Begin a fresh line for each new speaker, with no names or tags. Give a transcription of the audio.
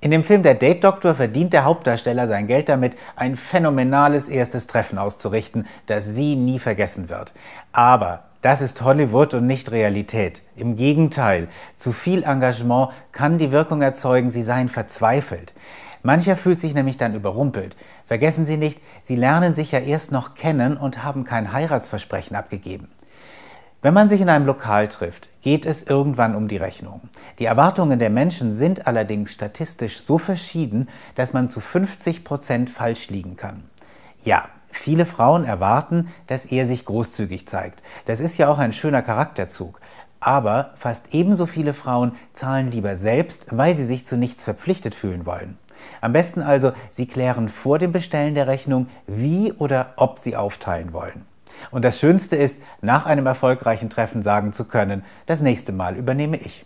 In dem Film Der Date Doktor verdient der Hauptdarsteller sein Geld damit, ein phänomenales erstes Treffen auszurichten, das sie nie vergessen wird. Aber das ist Hollywood und nicht Realität. Im Gegenteil, zu viel Engagement kann die Wirkung erzeugen, sie seien verzweifelt. Mancher fühlt sich nämlich dann überrumpelt. Vergessen Sie nicht, Sie lernen sich ja erst noch kennen und haben kein Heiratsversprechen abgegeben. Wenn man sich in einem Lokal trifft, geht es irgendwann um die Rechnung. Die Erwartungen der Menschen sind allerdings statistisch so verschieden, dass man zu 50 Prozent falsch liegen kann. Ja, viele Frauen erwarten, dass er sich großzügig zeigt. Das ist ja auch ein schöner Charakterzug. Aber fast ebenso viele Frauen zahlen lieber selbst, weil sie sich zu nichts verpflichtet fühlen wollen. Am besten also, Sie klären vor dem Bestellen der Rechnung, wie oder ob Sie aufteilen wollen. Und das Schönste ist, nach einem erfolgreichen Treffen sagen zu können, das nächste Mal übernehme ich.